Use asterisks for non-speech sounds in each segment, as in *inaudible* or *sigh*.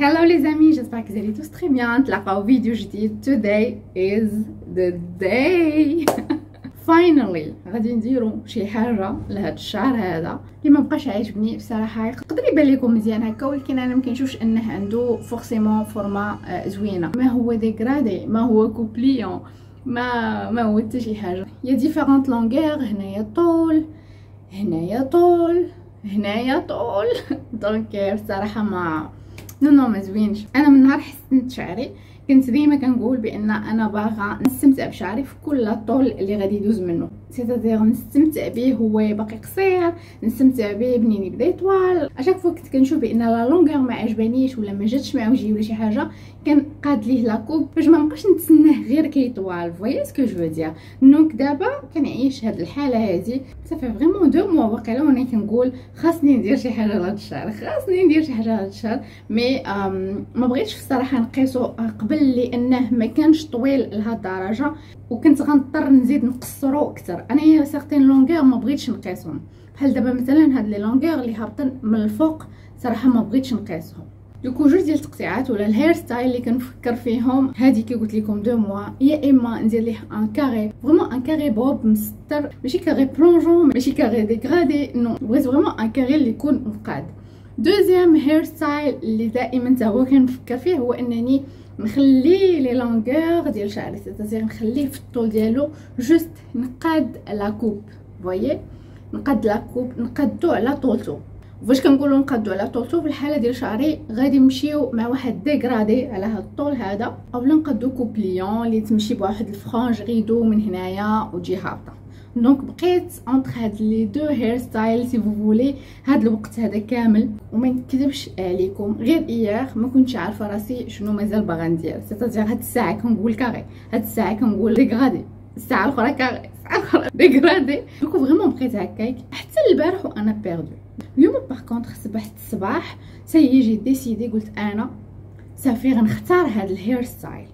Hello les amis, j'espère que vous allez tous très bien. تلاقاو فيديو جديد. Today is the day. finally غادي نديرو شي حاجة لهاد الشهر هذا اللي ما بقاش عاجبني بصراحه يقدر يبان لكم مزيان هكا ولكن أنا ما كنشوفش انه عنده forcément فورما زوينه ما هو dégradé ما هو coupe ligne ما ما هو حتى شي حاجة يا différentes longueurs هنايا طول هنايا طول هنايا طول donc الصراحه ما non non ما زوينش أنا من نهار حسنت شعري كنت ديما كنقول بأن أنا باغا نستمتع بشعري في كل طول اللي غادي يدوز منه. c'est-à-dire نستمتع به هو باقي قصير نستمتع به منين يبدا يطول à chaque fois كنت كنشوف بأن la longueur ما عجبانيش ولا ما جاتش مع وجهي ولا شي حاجة كنقاد ليه la coupe باش ما نبقاش نتسناه غير كيطوال voyez ce que je veux dire donc دابا كنعيش هاد الحالة هادي. صافي vraiment deux mois واقيلا وأنا كنقول خاصني ندير شي حاجة لهاد الشهر خاصني ندير شي حاجة لهاد الشهر. mais ما بغيتش الصراحه نقيسو قبل لأنه ما كانش طويل لهاد الدرجة. وكنت غنضطر نزيد نقصرو أكثر. انايا certaines longueurs ما بغيتش نقيسهم. بحال دابا مثلا هاد les longueurs اللي هابطين من الفوق صراحة ما بغيتش نقيسهم. donc جوج ديال التقطيعات ولا ال hairstyle اللي كنفكر فيهم هادي كي قلت لكم deux mois يا إما ندير ليه un carré vraiment un carré bob مستر ماشي carré plongeant ماشي carré dégradé non بغيت vraiment un carré اللي يكون مقاد. deuxième hairstyle اللي دائما تا هو كنفكر فيه هو أنني نخلي les longueurs ديال شعري. c'est-à-dire نخليه في الطول ديالو juste نقاد la coupe. voilà نقاد la coupe. نقادو على طولتو. فاش كنقولوا نقادو على طولتو؟ في الحالة ديال شعري غادي نمشيو مع واحد dégradé على هاد الطول هذا اولا نقادو كوبليون اللي تمشي بواحد ال frange rideau من هنايا وتجي هابطة. donc بقيت entre هاد les deux hairstyles si vous voulez هاد الوقت هذا كامل وما نكذبش عليكم غير اياه ما كنتش عارفه راسي شنو مازال باغا ندير c'est-à-dire هاد الساعة كنقول carré هاد الساعة كنقول dégradé الساعة الاخرى carré الساعة الاخرى dégradé donc vraiment بقيت هكاك حتى البارح وأنا perdue اليوم par contre صبحت الصباح si j'ai décidé قلت أنا صافي غنختار هاد ال hairstyle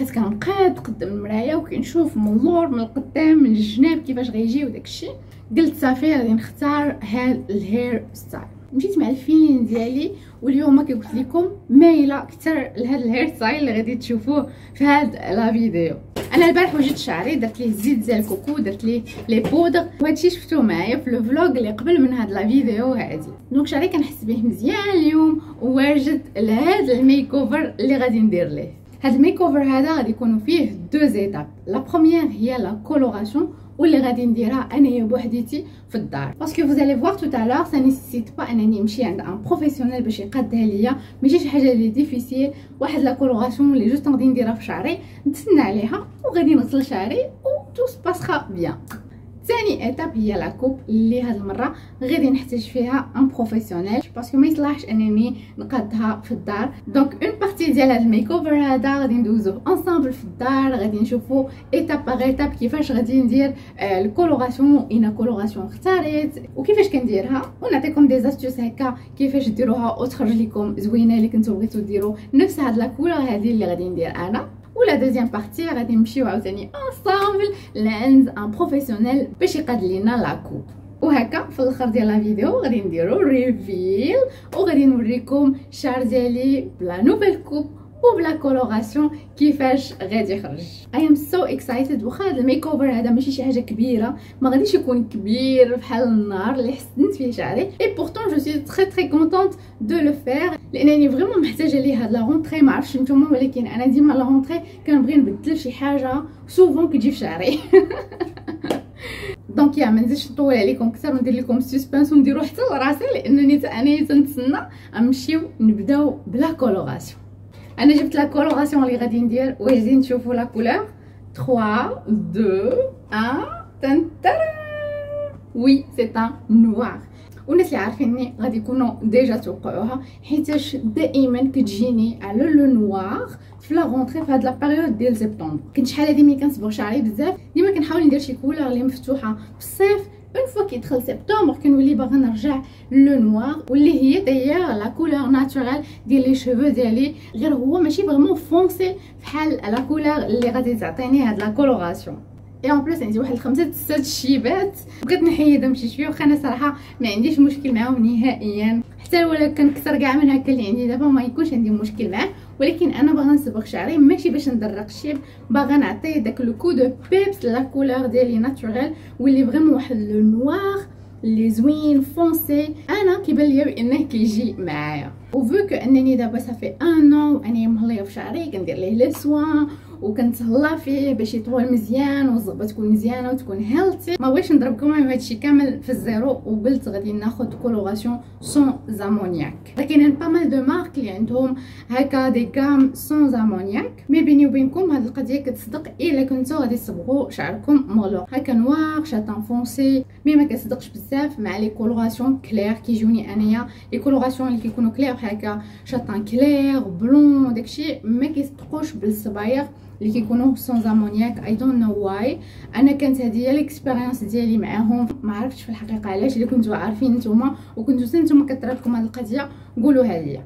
بقيت كنقاد قدام المرايه وكنشوف من اللور من القدام من الجناب كيفاش غيجي وداكشي قلت صافي غادي نختار هاد ال hairstyle. مشيت مع الفين ديالي واليوم كي قلت لكم مايلة أكثر لهاد ال hairstyle اللي غادي تشوفوه في هاد la vidéo. أنا البارح وجدت شعري درت ليه زيت ديال ال coco درت ليه les poudres. وهادشي شفتوه معايا في le vlog اللي قبل من هاد la vidéo هادي. donc شعري كنحس به مزيان اليوم وواجد لهاد ال makeover اللي غادي ندير ليه. هاد ال makeover هذا غادي يكونوا فيه deux étapes. la première هي la coloration واللي غادي نديرها انايا بوحديتي في الدار. parce que vous allez voir tout à l'heure ça nécessite pas أنني نمشي عند un professionnel باش يقادها ليا ماشي شي حاجة اللي difficile واحد la coloration اللي juste غادي نديرها في شعري نتسنى عليها وغادي نغسل شعري و tout se passera bien ثاني étape هي la coupe اللي هاد المرة غادي نحتاج فيها un professionnel parce que ما يصلحش أنني نقادها في الدار. donc une partie ديال هاد ال makeover هذا غادي ندوزو ensemble في الدار. غادي نشوفو étape par étape كيفاش غادي ندير آه ال coloration. اين coloration اختاريت. وكيفاش كنديرها؟ ونعطيكم des astuces هكا كيفاش ديروها. وتخرج لكم زوينة اللي كنتو بغيتو ديروا نفس هاد la couleur هذه اللي غادي ندير أنا. و la deuxième partie غادي نمشيو عاوتاني ensemble لعند un professionnel باش يقاد لينا la coupe وهكا في الآخر ديال la vidéo غادي نديرو reveal وغادي نوريكم الشعر ديالي ب la nouvelle coupe وب la coloration كيفاش غادي يخرج I am so excited واخا هذا ال makeover هذا ماشي شي حاجة كبيره ما غاديش يكون كبير بحال النهار اللي حسنت فيه شعري et pourtant je suis très très contente de le faire لانني vraiment محتاجه ليه هاد la rentrée ما عرفتش نتوما ولكن أنا ديما la rentrée كنبغي نبدل شي حاجة souvent كتجي في شعري donc يا ما نزيدش نطول عليكم أكثر وندير لكم suspense ونديرو حتى لراسي لانني أنا تنتسنى نمشيو نبداو ب la coloration أنا جبت la coloration اللي غادي ندير وجايين تشوفوا la couleur 3 2 1 تنترا oui c'est un noir والناس اللي عارفيني غادي يكونوا déjà توقعوها حيتاش دائما كتجيني على le noir في la rentrée في هاد la période ديال سبتمبر كنت شحال هادي ملي كنصبغ شعري بزاف ديما كنحاول ندير شي couleur اللي مفتوحه في الصيف une fois كيدخل سبتمبر كنولي باغا نرجع le noir واللي هي داير la couleur naturelle ديال les cheveux ديالي غير هو ماشي vraiment foncé فحال la couleur اللي غادي تعطيني هاد la coloration et en plus عندي واحد الخمسه سته الشيبات بغيت نحيدهم شي شوية واخا أنا صراحة ما عنديش مشكل معاهم نهائيا حتى ولا كنكثر كاع من هكا اللي عندي دابا ما يكونش عندي مشكل معاه ولكن أنا باغا نصبغ شعري ماشي باش ندرق الشيب باغا نعطيه داك le coup de peps la couleur ديالي naturelle واللي vraiment واحد le noir اللي زوين foncé. أنا كيبان ليا بأنه كيجي معايا. وفو كو أنني دابا صافي un an و أنا مهلية في شعري كندير ليه les soins وكنتهلا فيه باش يطول مزيان والزغبه تكون مزيانة وتكون healthy ما بغيتش نضربكم على هادشي كامل في الزيرو وقلت غادي ناخذ coloration sans ammoniaque لكن pas mal de marques اللي عندهم هكا des gammes sans ammoniaque mais بيني وبينكم هاد القضية كتصدق. إلا كنتو غادي تصبغوا شعركم مغلوق هكا noir châtain foncé mais ما كتصدقش بزاف مع les colorations claires كيجوني أنايا les colorations اللي كيكونوا claires هكا châtain clair blond داكشي ما كيصدقوش بالصبايغ اللي كيكونوا sans ammoniaque I don't know why أنا كانت هذه هي ال expérience ديالي معاهم. ما عرفتش في الحقيقة علاش. اللي كنتو عارفين نتوما وكنتو نتوما كطرا لكم هذه القضية قولوها ليا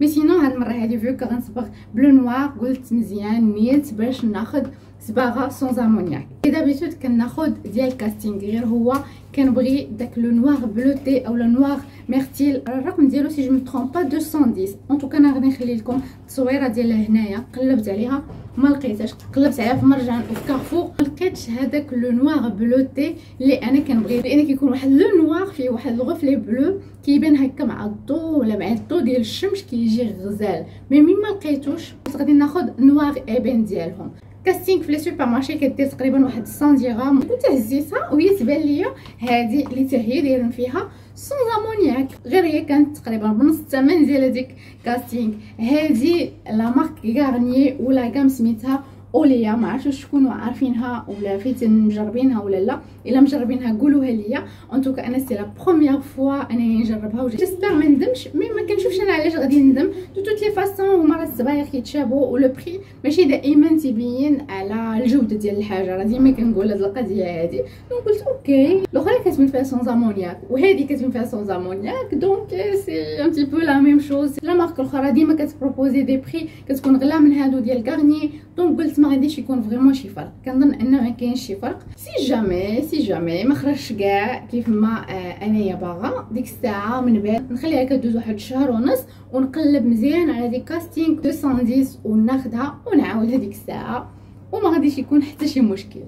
mais sinon هاد المرة هذه فيو كغنصبغ bleu noir قلت مزيان نيت باش ناخذ صباغه sans ammoniaque اذا بيتوت كناخذ ديال كاستينغ غير هو كنبغي داك le noir bleuté ou le noir myrtille الرقم ديالو si je me trompe pas 210 en tout cas أنا غادي نخلي لكم التصويره ديال هنايا قلبت عليها ما لقيتهاش قلبت عليها في مرجان وفي كارفور ما لقيتش هذاك le noir bleuté اللي أنا كنبغي لأن كيكون واحد le noir فيه واحد ال reflet bleu كيبان هكا مع الضو ولا مع الضو ديال الشمس كيجي غزال mais مين ما لقيتوش غادي ناخذ noir ébène ديالهم كاستينغ في les supermarchés كدير تقريبا واحد 100 درهم كنت هزيتها وهي تبان ليا هذه اللي حتى هي دايرين فيها sans ammoniaque غير هي كانت تقريبا بنص الثمن ديال هذيك كاستينغ هذه la marque Garnier ولا كام سميتها Olia ما عرفتش شكون عارفينها ولا فيت مجربينها ولا لا. إلا مجربينها قولوها ليا en tout cas أنا c'est la première fois انني نجربها و j'espère ما ندمش. mais ما كنشوفش أنا علاش غادي ندم de toutes les façons هما راه الصبايغ كيتشابهوا و le prix ماشي دائما تيبين على الجودة ديال الحاجة. راه ديما كنقول هاد القضية هادي. donc قلت OK الأخرى كتبين فيها sans ammoniaque وهذه كتبين فيها sans ammoniaque donc c'est un petit peu la même chose la marque الأخرى ديما كت proposer des prix كتكون غلا من هادو ديال Garnier donc قلت ما غاديش يكون vraiment شي فرق. كنظن أنه ما كاينش شي فرق. si jamais si jamais ما خرجش كاع كيف ما آه أنايا باغا. ديك الساعة من بعد نخليها كدوز واحد الشهر ونص ونقلب مزيان على ديك كاستينغ 210 وناخدها ونعاود هذيك الساعة. وما غاديش يكون حتى شي مشكل.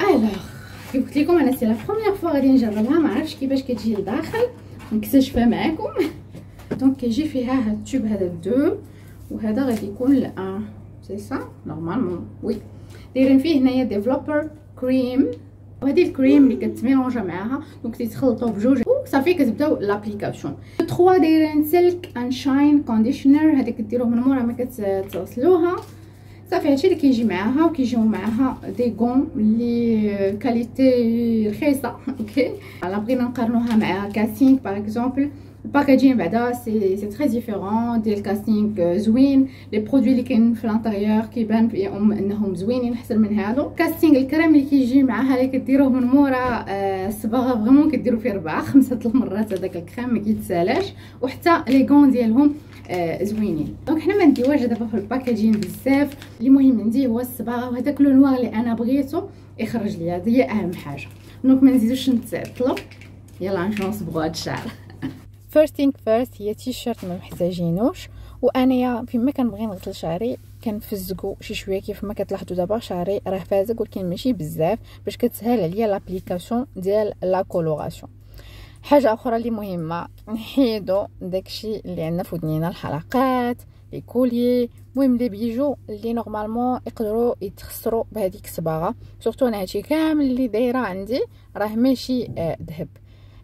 الوغ كيف قلت لكم أنا سي لا بروميير فوا غادي نجربها. ما عرفتش كيفاش كتجي لداخل. نكتشفها معكم. دونك كيجي فيها هاد التوب هذا دو وهذا غادي يكون الان سي سا نورمالمون وي دايرين فيه هنايا ديفلوبر كريم وهذه الكريم اللي كتميلونجا معاها دونك تيتخلطوا بجوج وصافي كتبداو لابليكاسيون 3 دايرين سلك ان شاين كونديشنر هذا كديروه من مورا ما كتغسلوها صافي هادشي اللي كيجي معاها وكيجيو معاها des gants اللي qualité رخيصه OK الا بغينا نقارنوها مع كاستينغ par exemple ال packaging بعدا c'est c'est très différent ديال كاستينغ زوين les produits اللي كاين في l'intérieur كيبان فيهم انهم زوينين احسن من هادو كاستينغ الكريم اللي كيجي معاها اللي كديروه من مورا الصباغه vraiment كديروا فيه ربعه خمسه المرات هذاك الكريم ما كيتسالاش وحتى les gants ديالهم زوينين donc حنا ما نديوهاش دابا في ال packaging بزاف اللي مهم عندي هو الصباغه وهذاك le noir اللي أنا بغيتو يخرج ليا هذه هي اهم حاجة donc ما نزيدوش نتعطلوا يلا نمشيو نصبغوا هذا الشعر first thing first هي تيشيرت ما محتاجينوش وأنايا فيما كنبغي نغسل شعري كنفزقو شي شوية كيف ما كتلاحظوا دابا شعري راه فازق ولكن ماشي بزاف باش كتسهل عليا l'application ديال la coloration حاجة أخرى اللي مهمة نحيدو داكشي اللي عندنا في ودنينا الحلقات les colliers المهم les bijoux اللي normalement يقدروا يتخسروا بهذيك الصباغة surtout أنا هادشي كامل اللي دايرة عندي راه ماشي آه ذهب.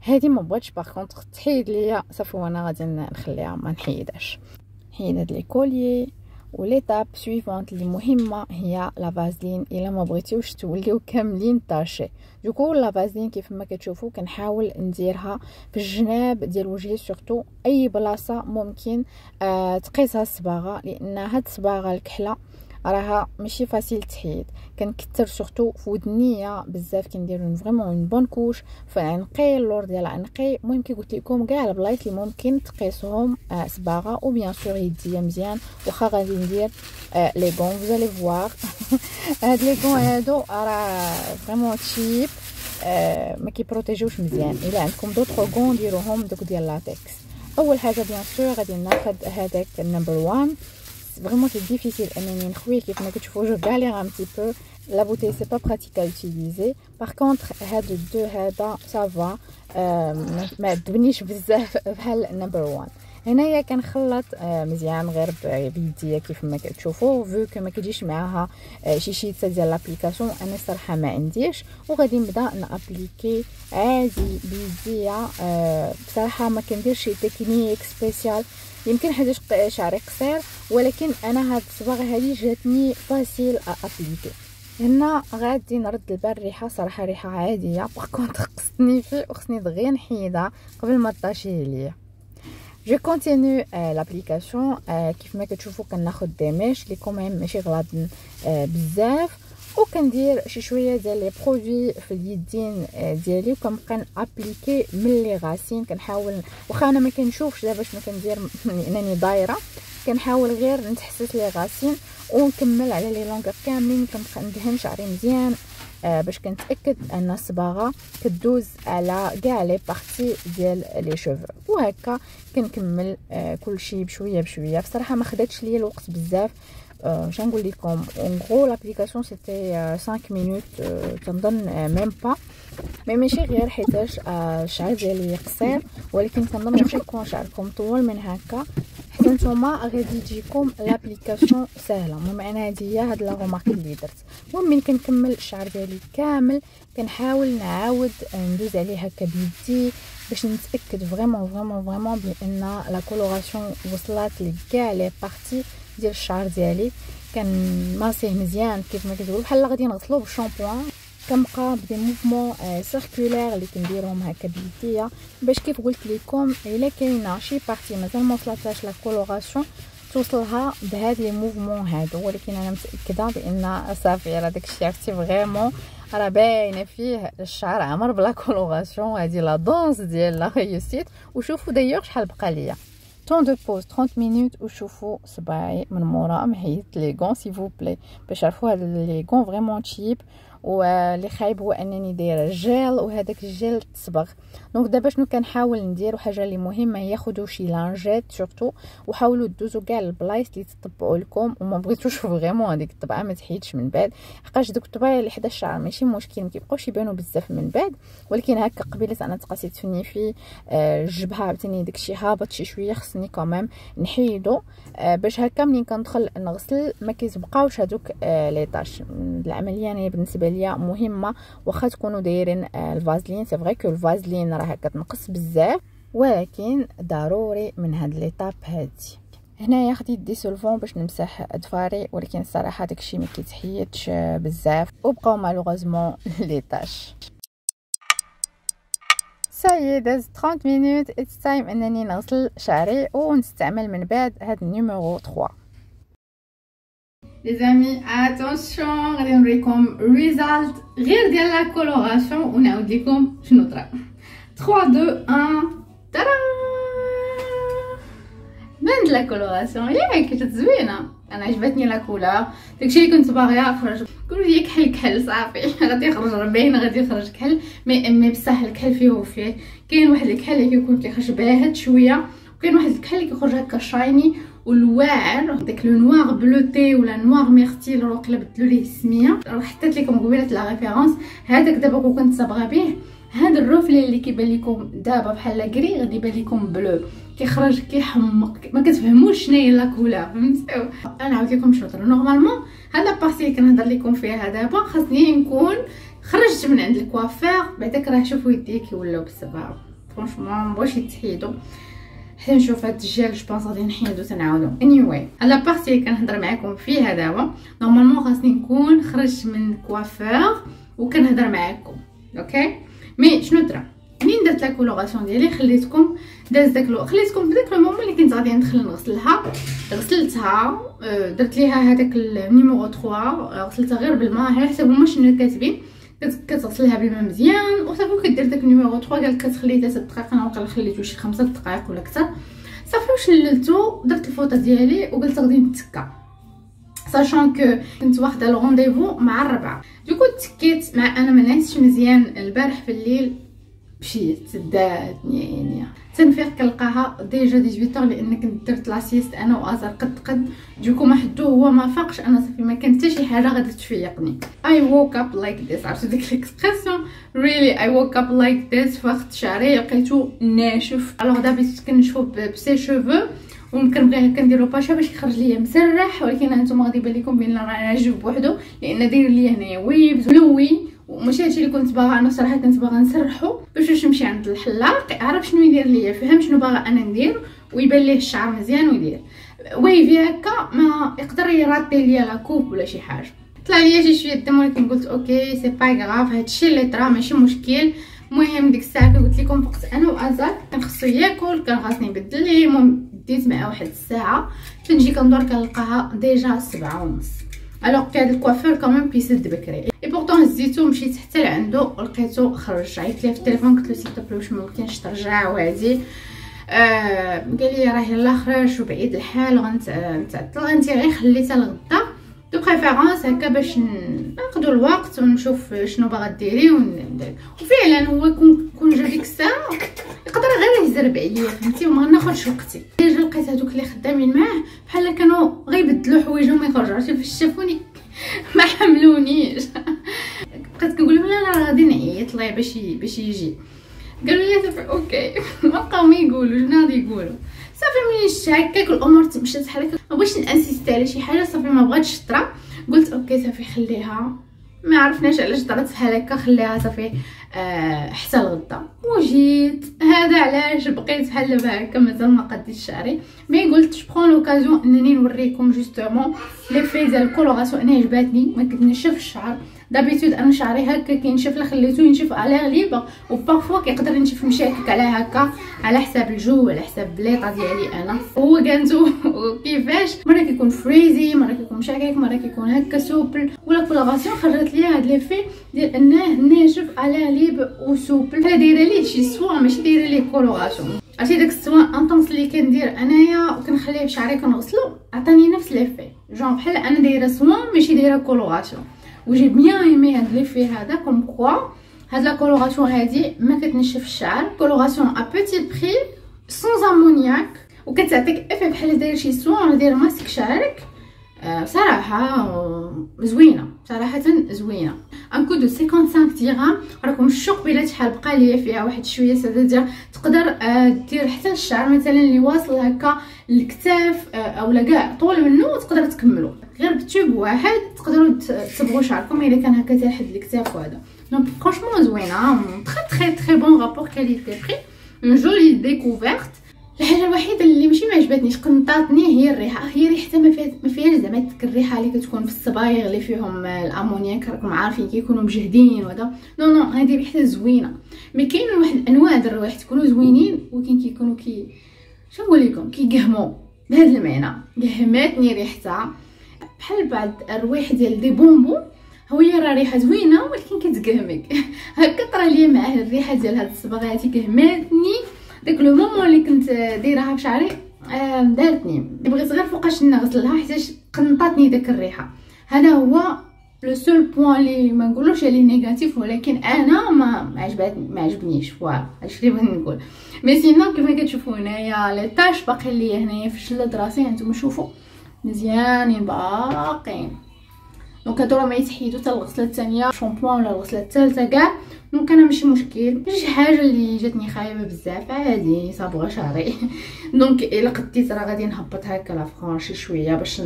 هذه ما بغيتش par contre تحيد ليا صافي وأنا غادي نخليها ما نحيدهاش. حيد هاد les colliers و l'étape suivante اللي مهمة هي la vaseline إلا ما بغيتيوش توليو كاملين tachés دوكو لا فازلين كيف ما كتشوفوا كنحاول نديرها في الجناب ديال وجهي سورتو أي بلاصة ممكن آه تقيسها الصباغة لأن هاد الصباغة الكحلة راها ماشي فاسيل تحيد. كنكثر سورتو في ودنيا بزاف كندير فريمون اون بون كوش فنقي اللور ديال انقي المهم كي قلت لكم كاع البلايص اللي ممكن تقيسهم آه صباغة أو بيان سور يديا مزيان. واخا غادي ندير آه لي غون فوزالي فواغ هاد لي غون هادو راه فريمون تشيب آه ما كيبروتيجيوش مزيان. إلا عندكم دوطخ غون ديروهم دوك ديال لاتكس أول حاجة بيان سور غادي ناخذ هذاك النمبر 1 فريمون سي ديفيسيل انني نخوي كيف ما كتشوفوا جو غالير ان بتي بو لا بوتي سي با براتيك ا utiliser. باغ كونطخ هاد الدو هذا سافا ما عذبنيش بزاف بحال النمبر 1 هنايا كنخلط آه، مزيان غير بيديا كيف ما كتشوفوا فو كو ما كيجيش معاها آه، شي شيتة ديال l'application أنا صراحة ما عنديش. وغادي نبدا n'appliquer عادي بيديا. آه، بصراحة ما كنديرش شي technique spéciale يمكن حيت شعري قصير ولكن أنا هاد الصباغه هذه جاتني facile à appliquer هنا غادي نرد البال الريحه صراحة ريحة عادية. par contre خصني فيه وخصني دغيا نحيدها قبل ما tacher ليا je continue l'application كيف ما كتشوفوا كناخذ des mèches les quand même ماشي غلاضين بزاف وكندير شي شوية ديال les produits في اليدين ديالي وكنبقى n'appliquer ملي racines كنحاول واخا أنا ما كنشوفش دابا شنو كندير انني دايره كنحاول غير نتحسس les racines ونكمل على les longueurs كاملين كنبقى ندهن شعري مزيان باش كنتاكد أن الصباغة كدوز على كاع les parties ديال les cheveux وهكا كنكمل آه كلشي بشوية بشوية. بصراحة ما خداتش ليا الوقت بزاف. اش euh, نقول لكم en gros l'application c'était 5 minutes تنظن même pas mais ماشي غير حيتاش الشعر ديالي قصير ولكن كنظن واش يكون شعركم طول من هكا. حتى نتوما غادي تجيكم l'application سهله المهم أنا هذه هي هاد la remarque اللي درت. المهم ملي كنكمل الشعر ديالي كامل كنحاول نعاود ندوز عليه هكا بيدي باش نتأكد vraiment vraiment vraiment بأن la coloration وصلت لكاع les parties ديال الشعر ديالي. كن masser يه مزيان كيف ما كتقولوا. بحال غادي نغسلوه بالشامبوان. كنبقى بدي mouvements circulaires اللي كنديرهم هكا بيديا باش كيف قلت لكم إلا كاينة شي partie مازال ما وصلتهاش la coloration توصلها بهاد les mouvements هادو. ولكن أنا متأكدة بأن صافي راه داكشي عرفتي vraiment راه باينة فيه الشعر عمر ب la coloration هادي la dose ديال la réussite وشوفوا دايوغ شحال بقى ليا. temps de pause 30 minutes وشوفوا صباعي من مورا محيت les gants s'il vous plaît باش عرفوا هاد les gants vraiment تشيب واللي خايب هو أنني دايرة جيل وهذاك الجيل تصبغ. donc دابا شنو كنحاول ندير؟ وحاجة اللي مهمة هي خذوا شي lingettes surtout وحاولوا دوزوا كاع البلايص اللي تطبقوا لكم وما بغيتوش vraiment هذيك الطبعه ما تحيدش من بعد. حقاش دوك الطبايع اللي حدا الشعر ماشي مشكل ما كيبقاوش يبانوا بزاف من بعد. ولكن هكا قبيلة أنا تقاسيت في آه، الجبهه عاوتاني داكشي هابط شي شوية خصني كمان نحيدو. آه، باش هكا ملي كندخل نغسل ما كيتبقاوش هذوك آه، les taches العملية أنا بالنسبة ليا مهمة واخا تكونوا دايرين ال vaseline. c'est vrai que ال vaseline راه كتنقص بزاف ولكن ضروري من هاد l'étape هادي. هنايا خديت dissolvant باش نمسح اظفاري ولكن الصراحه داكشي ما كيتحيدش بزاف وبقاو malheureusement *laughs* les taches. ça y est داز 30 minutes it's time أنني نغسل شعري ونستعمل من بعد هاد ال numéro 3 les amis attention غادي نوريكم résultat غير ديال la coloration ونعاود لكم شنو طرا 3 2 1 ترا بانت la coloration ياك كانت زوينه أنا عجبتني la couleur داكشي اللي كنت باغيه خرج كل لي كحل كحل صافي غادي يخرج باين غادي يخرج كحل مي مي بصح الكحل فيه وفيه كاين واحد الكحل اللي كيكون كيخرج باهت شوية وكاين واحد الكحل اللي كيخرج هكا shiny والواعر داك le noir bleuté ولا noir myrtille راه بدلوا ليه السميه راه حطيت لكم قبيلة la référence. هذاك دابا كنت صابغة به هذا ال reflet اللي كيبان لكم دابا بحال gris غادي يبان لكم bleu. كيخرج كيحمق ما كتفهموش شنو هي la couleur فهمتوا أنا عاود لكم شنو طرا normalement هذا partie اللي كنهضر لكم فيها دابا خاصني نكون خرجت من عند ال coiffeur. بعداك راه شوفوا يدي كيولوا بالصباع franchement مبغيتش يتحيدوا. حتى نشوف هاد ال gel je pense غادي نحيدو تنعاودو. anyway, هاد partie اللي كنهضر معاكم فيها دابا normalement خاصني نكون خرجت من ال coiffeur وكنهضر معاكم OK mais شنو طرا؟ منين درت la coloration ديالي؟ خليتكم داز داك الوقت خليتكم بداك ال moment اللي كنت غادي ندخل نغسلها. غسلتها آه، درت ليها هذاك ال numéro 3 غسلتها غير بالماء على حسب هما شنو كاتبين؟ كتغسلها بالماء مزيان وصافي كدير داك ال numéro 3 قال كتخليه 3 دقائق أنا وقيلا خليته شي 5 دقائق ولا أكثر صافي وشللتو درت الفوطة ديالي وقلت غادي نتكا sachant que كنت واخدة ال rendez-vous مع الربعة. donc تكيت مع أنا ما نعستش مزيان البارح في الليل. مشيت داتني عينيا تنفيق كنلقاها ديجا 18 لأن كنت درت لاسيست أنا وأزر قد قد. دوكو ما حدو هو ما فاقش. أنا صافي ما كانت حتى شي حاجة غادي تفيقني. اي ووك اب لايك ذس عرفتوا ديك الاكسبرسيون ريلي اي ووك اب لايك ذس فاخت شعري. لقيتو ناشف. الوغ دابا كنشوف بسي شوفو وكنبغي هكا نديرو باشا باش يخرج ليا مسرح. ولكن هانتوما غادي يبان لكم بأن راه ناجف بوحدو. لأن داير ليا هنايا ويبز ولوي وماشي هادشي اللي كنت باغا أنا صراحة كنت باغا نسرحو باش واش نمشي عند الحلاق يعرف شنو يدير ليا فهم شنو باغا أنا ندير ويبان ليه الشعر مزيان ويدير. ويفي هكا ما يقدر يراتي ليا لا كوب ولا شي حاجة. طلع ليا شي شوية دم ولكن قلت أوكي سي با غراف هادشي اللي طرا ماشي مشكل. المهم ديك الساعة قلت لكم فقت أنا وازار كان خصو ياكل كان خاصني نبدل ليه المهم ديت معاه واحد الساعة. تنجي كندور كنلقاها ديجا سبعة ونص. الوغ كي هاد الكوافور كمان بيسد بكري اي بورطون هزيتو مشيت حتى لعندو لقيتو خرج عيطت ليه في التليفون قلت له سيت بلو واش ممكنش ترجع وهادي آه قال لي راه يلا خرج وبعيد الحال غنتعطل غندير غير خليتها لغدا de préférence هكا باش ناخذ الوقت ونشوف شنو باغا ديري وندير وفعلا هو كون جا ديك الساعة يقدر غير يهز عليا فهمتي؟ وما ناخذش وقتي. déjà لقيت هذوك اللي خدامين معاه بحال كانوا غيبدلوا حوايجهم يخرجوا. عرفتي فاش شافوني؟ *laughs* ما حملونيش. بقيت كنقول لهم لا لا غادي نعيط ليه باش باش يجي. قالوا لي OK. *laughs* ما بقاو ما يقولوا شنو غادي يقولوا؟ صافي ملي شفت هكاك الأمور مشات بحال ما بغيتش ن insister على شي حاجة صافي ما بغاتش تطرا قلت OK صافي خليها. ما عرفناش علاش طرات بحال هكا خليها صافي آه حتى الغدا. وجيت هذا علاش بقيت بحال دابا هكا مازال ما قديتش شعري. mais قلت j'ai l'occasion انني نوريكم justement l'effet ديال ال coloration أنا عجباتني ما كنشوف الشعر. d'habitude أنا شعري هكا كينشف لا خليتو ينشف à l'air libre و parfois كيقدر ينشف مشاكك على هكا على حساب الجو على حساب l'état ديالي أنا هو كانتو كيفاش مره كيكون frisé مره كيكون مشاكك مره كيكون هكا souple و la coloration خرجت ليا هاد l'effet ديال انه ناشف à l'air libre و souple دايره ليه شي soin ماشي دايره ليه coloration عرفتي داك ال soin intense اللي كندير انايا وكنخليه بشعري كنغسلو عطاني نفس l'effet genre بحال أنا دايره soin ماشي دايره coloration و j'ai bien aimé هاد l'effet هذا comme quoi هاد la coloration هادي ما كتنشف الشعر coloration à petit prix sans ammoniaque وكتعطيك effet بحال داير شي soin ولا داير ماسك شعرك بصراحه زوينة. صراحة زوينة. un coût de 55 درهم راكم الشوق بلا شحال بقى ليا فيها واحد شوية سادة تقدر دير حتى الشعر مثلا اللي واصل هكا الكتاف اولا كاع طول منه تقدر تكملو. غير ب tube واحد تقدروا تصبغوا شعركم إلا كان هكا تحت الكتاف وهذا donc franchement زوينة très très très bon rapport qualité prix jolie découverte الحاجة الوحيده اللي ماشي ما عجبتنيش قنطاتني هي الريحة. هي ريحتها ما فيها ما فيهاش زعما ديك الريحة اللي كتكون في الصبايغ اللي فيهم الأمونياك راكم عارفين كيكونوا مجهدين وهذا. non non هذه ريحتها زوينة. mais كاين واحد الأنواع د الروايح تكونوا زوينين ولكن كيكونوا كي شنو لكم؟ كيقهموا. بهذا المعنى قهماتني ريحتها. بحال بعض الروايح ديال des bonbons هي راه ريحة زوينة ولكن كتقهمك. *laughs* هكا طرا ليا معاه الريحة ديال هاد الصباغه هادي قهماتني داك le moment اللي كنت دايرها بشعري دارتني. بغيت غير فوقاش نغسلها حيت قنطاتني داك الريحة. هذا هو le seul point اللي ما نقولوش عليه négatif ولكن أنا ما عجبتني ما عجبنيش. voilà هادشي اللي بغيت نقول. mais sinon كيف كتشوفوا هنايا les taches باقي ليا هنايا في شلة راسي هانتوما شوفوا. مزيانين باقين donc هادو راه ما يتحيدو حتى الغسله الثانية شامبوان ولا الغسله الثالثه كاع donc أنا ماشي مشكل شي حاجة اللي جاتني خايبه بزاف عادي صابغه شعري donc الا قديت راه غادي نهبط هكا la frange شوية باش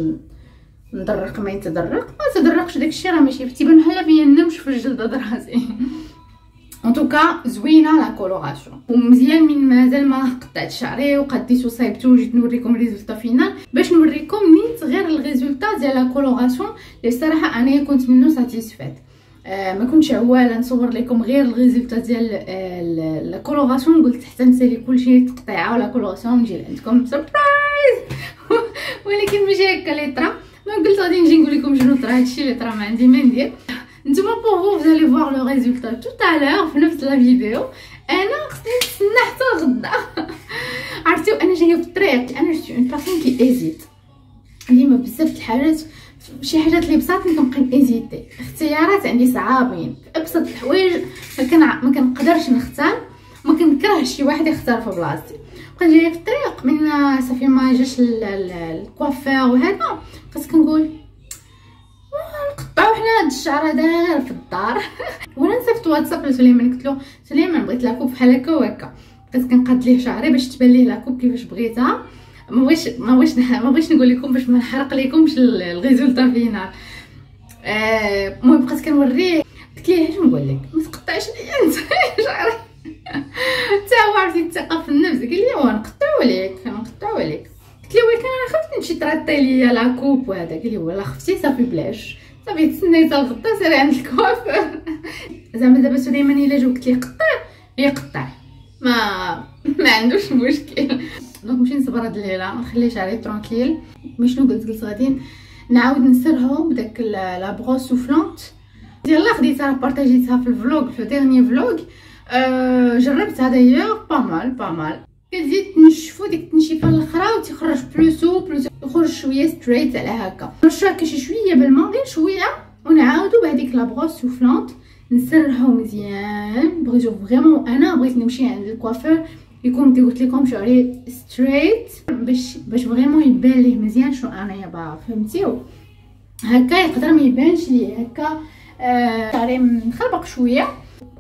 ندرق ما يتدرق ما تدرقش داكشي راه ماشي تيبان بحال فيا النمش في الجلد راسي en tout cas زوينه la coloration ومزيان من مازال ما قطعت شعري وقديت وصايبته وجيت نوريكم résultat final. باش نوريكم نيت غير ال résultat ديال la coloration اللي الصراحه أنا كنت منه satisfaite آه ما كنتش عواله نصور لكم غير ال résultat ديال la coloration قلت حتى نسالي كلشي تقطيعة ولا coloration نجي عندكم surprise ولكن ماشي هكا اللي طرا. ما قلت غادي نجي نقول لكم شنو طرا. هادشي اللي طرا ما عندي ما ندير. نتوما pour vous allez voir le résultat tout à l'heure في نفس la vidéo أنا خصني نتسنى حتى غدا عرفتي أنا جاية في الطريق أنا je une personne qui hésite. ديما بزاف الحاجات شي حاجات اللي بساط كنبقى hésiter اختيارات عندي صعابين. في أبسط الحوايج ما كان ما كنقدرش نختار ما كنكرهش شي واحد يختار في بلاصتي. بقيت جاية في الطريق من صافي ما جاش الكوافير وهذا بقيت كنقول حنا هاد الشعر هذا غير في الدار. *laughs* وأنا نصيفط واتساب لسليمان قلت له سليمان بغيت la coupe بحال هكا وهكا. بقيت كنقاد ليه شعري باش تبان ليه la coupe كيفاش بغيتها. ما بغيتش ما بغيتش ما بغيتش نقول لكم باش ما نحرق لكمش ال résultat final آه، المهم بقيت كنوريه. قلت ليه اش نقول لك؟ ما تقطعش ليا *laughs* انت شعري. *laughs* حتى هو عرفتي الثقة في النفس. قال لي نقطعو عليك نقطعو عليك قلت ليه ولكن أنا خفت نمشي ترطي ليا la coupe وهذا. قال لي ولا خفتي صافي بلاش. صافي تسنيت الغدا سيري عند الكوافير. زعما دابا سليمان إلا جو قلت ليه قطع. يقطع ما ما عندوش مشكل. donc نمشي نصبر هاد الليلة ما نخليش عليه tranquille mais شنو قلت قلت غادي نعاود نسرحهم بداك la brosse soufflante يلا خديتها بارطاجيتها في ال vlog في dernier vlog أه جربتها d'ailleurs pas mal pas mal كتزيد تنشفو ديك التنشيفة الأخرى وتخرج بلوسو بلوسو يخرج شوية straight على هكا. نرشو هكا شي شوية بالماء غير شوية ونعاودو بهذيك la brosse soufflante نسرحو مزيان. بغيتو vraiment أنا بغيت نمشي عند الكوافير. يكون كي قلت لكم شعري straight باش باش vraiment يبان ليه مزيان شنو انايا باغا فهمتيو هكا يقدر ما يبانش ليه. هكا آه شعري مخربق شوية.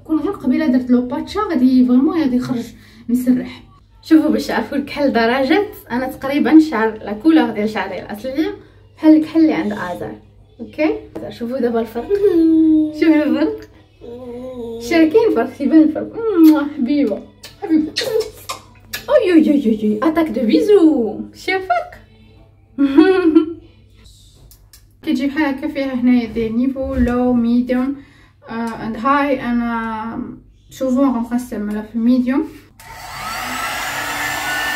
كون غير قبيلة درت لو باتشا غادي vraiment غادي يخرج مسرح. شوفوا باش تعرفوا الكحل درجات. أنا تقريبا شعر la couleur ديال شعري الأصلية بحال الكحل اللي عند آزار. okay؟ شوفوا دابا الفرق. *laughs* شوفوا الفرق. شاركين فرق يبان الفرق. حبيبة. حبيبة. oui oui oui oui attaque de bisous. شافك *laughs* كتجي بحال هكا فيها هنايا des niveaux low medium. and high أنا شوفوا غنبقى نستعملها في ال medium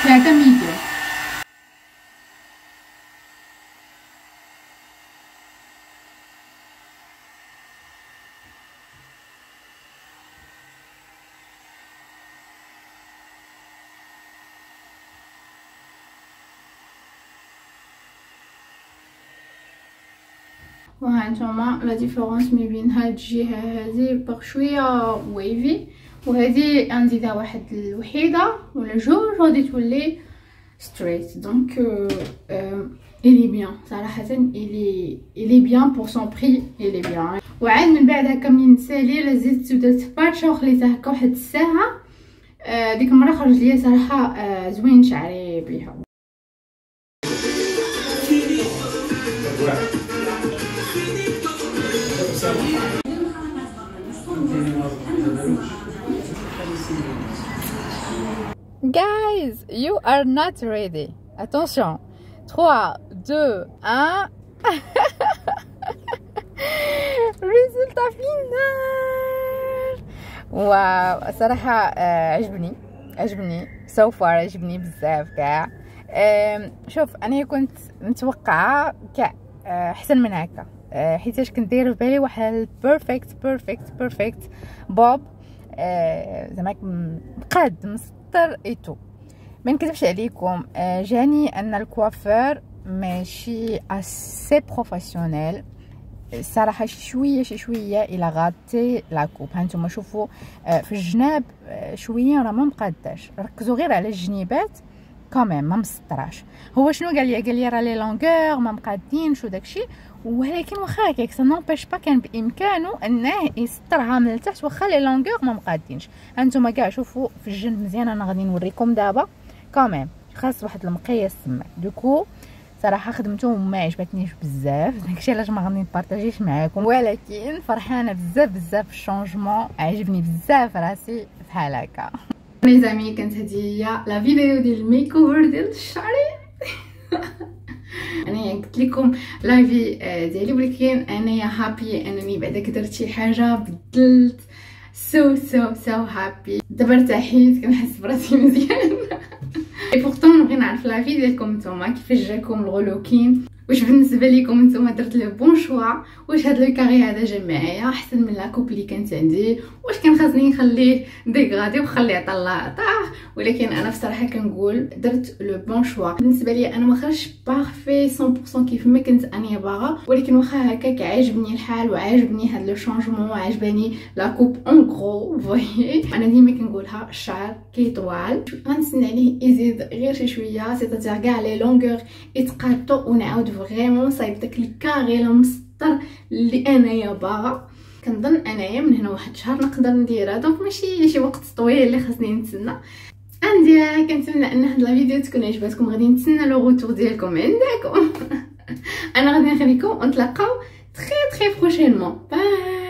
فيها medium وها نتوما la différence ما بين هاد الجهه هذه باغ شوية wavy وهذه غنزيدها واحد الوحيدة ولا جوج غادي تولي straight donc elle est bien صراحة elle elle est bien pour son prix elle est bien وعاد من بعد هكا منين نسالي لا زدت ودرت باتشا وخليتها هكا واحد الساعة. آه ديك المرة خرج ليا صراحة آه زوين شعري بيها. Guys, you are not ready. Attention. 3, 2, 1. Résultat final. wow صراحة عجبني عجبني so far عجبني بزاف كاع شوف أنا كنت متوقعة كاع أحسن من هكا حيتاش كنت دايرة في بالي واحد perfect perfect perfect بوب زعما مقاد مسطر et tout ما نكذبش عليكم. جاني أن الكوافير ماشي assez professionnel الصراحه شوية شي شوية il a raté la coupe هانتوما شوفوا في الجناب شوية راه ما مقاداش ركزوا غير على الجنيبات. quand même ما مسطراش. هو شنو قال لي؟ قال لي راه les longueurs ما مقادينش وداكشي. ولكن واخا هكاك ça n'empêche pas كان بإمكانه أنه يسطرها من التحت واخا les longueurs ما مقادينش. هانتوما كاع شوفوا في الجنب مزيان أنا غادي نوريكم دابا. quand même خاص واحد المقيص تما. du coup صراحة خدمته وما عجبتنيش بزاف. داكشي علاش ما غادي نبارطاجيش معاكم. ولكن فرحانة بزاف بزاف ال changement عجبني بزاف راسي بحال هكا. لي كانت هذه هي la vidéo ديال ال makeover ديال شعري *laughs* يعني قلت لكم l'avis ديالي ولكن انايا happy أنني بعدا درت شي حاجة بدلت. so so so happy دابا ارتحيت كنحس براسي مزيان. *laughs* et pourtant نبغي نعرف l'avis ديالكم نتوما كيفاش جاكم ال relooking؟ واش بالنسبة لكم نتوما درت le bon choix واش هاد le carré هذا جا معايا أحسن من la coupe اللي كانت عندي؟ واش كان خاصني نخليه dégradé وخليه الله عطاه ولكن أنا بصراحه كنقول درت le bon choix. بالنسبة لي أنا ما خرجش parfait 100% كيف ما كنت أني باغا ولكن واخا هكاك عاجبني الحال وعاجبني هاد le changement وعجباني la coupe encore une fois أنا ديما كنقولها الشعر كيطوال غنتسنى عليه يزيد غير شي شوية c'est-à-dire كاع les longueurs يتقادو ونعاود vraiment نصايب داك ال carré المسطر اللي انايا باغا كنظن انايا من هنا واحد الشهر نقدر نديرها donc ماشي شي وقت طويل اللي خاصني نتسنى عندي كنتمنى ان هاد la vidéo تكون عجبتكم غادي نتسنى le retour ديالكم عندكم أنا غادي نخليكم ونتلاقاو très très prochainement bye